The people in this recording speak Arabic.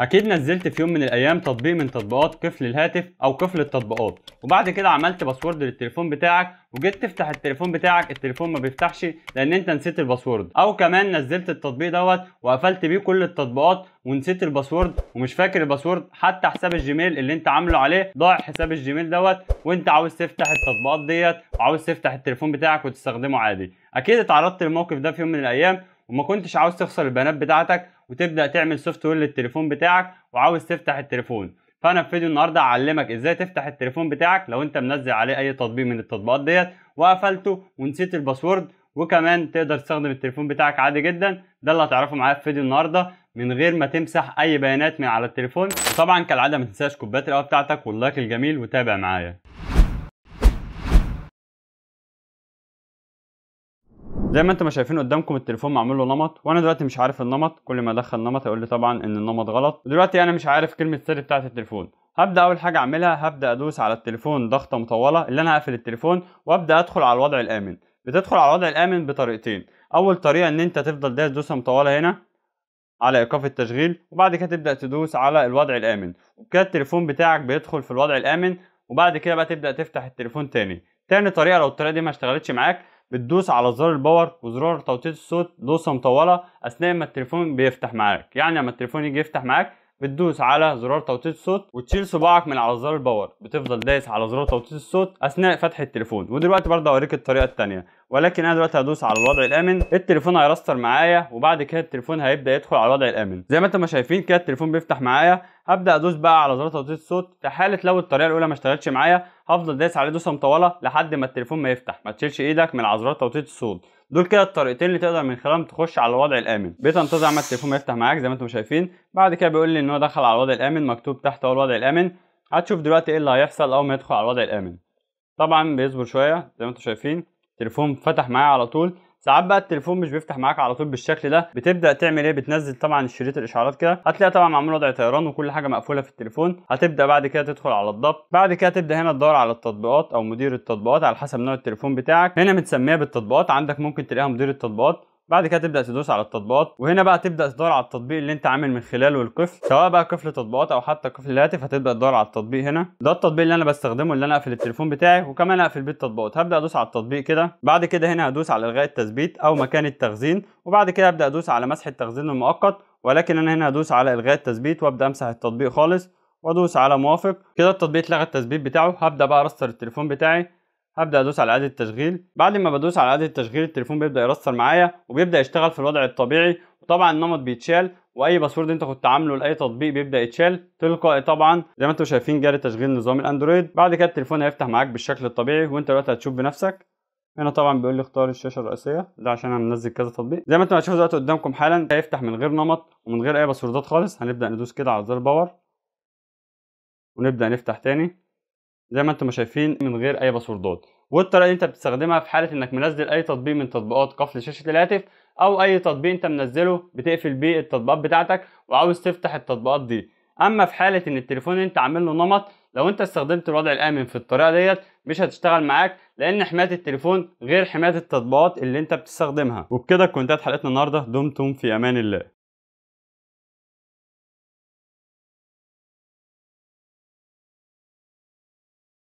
أكيد نزلت في يوم من الأيام تطبيق من تطبيقات قفل الهاتف أو قفل التطبيقات. وبعد كده عملت password للتليفون بتاعك وجيت تفتح التليفون بتاعك التليفون ما بيفتحش لأن أنت نسيت ال password أو كمان نزلت التطبيق دوت وقفلت بيه كل التطبيقات ونسيت ال password ومش فاكر ال password حتى حساب ال Gmail اللي أنت عامله عليه ضاع حساب ال Gmail دوت وأنت عاوز تفتح التطبيقات ديت وعاوز تفتح التليفون بتاعك وتستخدمه عادي. أكيد اتعرضت للموقف ده في يوم من الأيام وما كنتش عاوز تخسر البيانات بتاعتك وتبدأ تعمل software للتليفون بتاعك وعاوز تفتح التليفون. فأنا في فيديو النهارده هعلمك إزاي تفتح التليفون بتاعك لو أنت منزل عليه أي تطبيق من التطبيقات ديت وقفلته ونسيت ال password وكمان تقدر تستخدم التليفون بتاعك عادي جدا. ده اللي هتعرفه معايا في فيديو النهارده من غير ما تمسح أي بيانات من على التليفون. وطبعا كالعادة ما تنساش كوبايه القهوة بتاعتك وال like الجميل وتابع معايا. زي ما أنتم شايفين قدامكم التليفون معمول له نمط وأنا دلوقتي مش عارف النمط كل ما أدخل نمط يقول لي طبعا إن النمط غلط. ودلوقتي أنا مش عارف كلمة سر بتاعة التليفون. هبدأ أول حاجة أعملها هبدأ أدوس على التليفون ضغطة مطولة اللي أنا هقفل التليفون وأبدأ أدخل على الوضع الآمن. بتدخل على الوضع الآمن بطريقتين. أول طريقة إن أنت تفضل دايس دوسة مطولة هنا على إيقاف التشغيل وبعد كده تبدأ تدوس على الوضع الآمن. وكده التليفون بتاعك بيدخل في الوضع الآمن وبعد كده بقى تبدأ تفتح التليفون تاني. تاني طريقة لو الطريقة دي ما اشتغلتش معاك بتدوس على زرار ال power وزرار توطية الصوت دوسة مطولة أثناء ما التليفون بيفتح معاك. يعني لما التليفون يجي يفتح معاك بتدوس على زرار توطية الصوت وتشيل صباعك من على زرار ال power. بتفضل دايس على زرار توطية الصوت أثناء فتح التليفون. ودلوقتي برضه اوريك الطريقة الثانية ولكن أنا دلوقتي هدوس على الوضع الآمن. التليفون هيرستر معايا وبعد كده التليفون هيبدأ يدخل على الوضع الآمن. زي ما أنتم شايفين كده التليفون بيفتح معايا. هبدأ أدوس بقى على زرار توطية الصوت. في حاله لو الطريقة الأولى ما اشتغلتش معايا هفضل دايس عليه دوسة مطولة لحد ما التليفون ما يفتح. ما تشيلش إيدك من على زرار توطية الصوت. دول كده الطريقتين اللي تقدر من خلالهم تخش على الوضع الآمن. بتنتظر عما التليفون يفتح معاك زي ما أنتم شايفين. بعد كده بيقول لي إن هو دخل على الوضع الآمن مكتوب تحت هو الوضع الآمن. هتشوف دلوقتي إيه اللي هيحصل أول ما يدخل على الوضع الآمن. طبعا بيصبر شوية زي ما أنتم شايفين. التليفون فتح معايا على طول. ساعات بقى التليفون مش بيفتح معاك على طول بالشكل ده. بتبدأ تعمل إيه؟ بتنزل طبعا شريط الإشعارات كده. هتلاقي طبعا معمول وضع طيران وكل حاجة مقفولة في التليفون. هتبدأ بعد كده تدخل على الضبط. بعد كده تبدأ هنا تدور على التطبيقات أو مدير التطبيقات على حسب نوع التليفون بتاعك. هنا متسمية بالتطبيقات. عندك ممكن تلاقيها مدير التطبيقات. بعد كده تبدأ تدوس على التطبيقات وهنا بقى تبدأ تدور على التطبيق اللي انت عامل من خلاله القفل سواء بقى قفل تطبيقات أو حتى قفل الهاتف هتبدأ تدور على التطبيق هنا. ده التطبيق اللي أنا بستخدمه اللي أنا أقفل التليفون بتاعي وكمان أقفل بيه التطبيقات هبدأ أدوس على التطبيق كده. بعد كده هنا هدوس على إلغاء التثبيت أو مكان التخزين وبعد كده أبدأ أدوس على مسح التخزين المؤقت ولكن أنا هنا هدوس على إلغاء التثبيت وأبدأ أمسح التطبيق خالص وأدوس على موافق. كده التطبيق اتلغى التثبيت بتاعه. هبدأ بقى أرستر التليفون بتاعي. هبدأ أدوس على اعاده تشغيل بعد ما بدوس على اعاده تشغيل التليفون بيبدأ يرستر معايا وبيبدأ يشتغل في الوضع الطبيعي. وطبعا النمط بيتشال وأي password أنت كنت عامله لأي تطبيق بيبدأ يتشال. تلقائي طبعا زي ما أنتم شايفين جاري تشغيل نظام الأندرويد. بعد كده التليفون هيفتح معاك بالشكل الطبيعي وأنت دلوقتي هتشوف بنفسك. هنا طبعا بيقول لي اختار الشاشة الرئيسية ده عشان أنا منزل كذا تطبيق. زي ما أنتم هتشوفوا دلوقتي قدامكم حالا هيفتح من غير نمط ومن غير أي باسوردات خالص. هنبدأ ندوس كده على زر power ونبدأ نفتح تاني. زي ما أنتم شايفين من غير أي باسوردات. والطريقة اللي انت بتستخدمها في حالة إنك منزل أي تطبيق من تطبيقات قفل شاشة الهاتف أو أي تطبيق انت منزله بتقفل بيه التطبيقات بتاعتك وعاوز تفتح التطبيقات دي. أما في حالة إن التليفون انت عامل له نمط لو انت استخدمت الوضع الآمن في الطريقة ديت مش هتشتغل معاك لأن حماية التليفون غير حماية التطبيقات اللي انت بتستخدمها. وبكده كنتات حلقتنا النهارده. دمتم في أمان الله.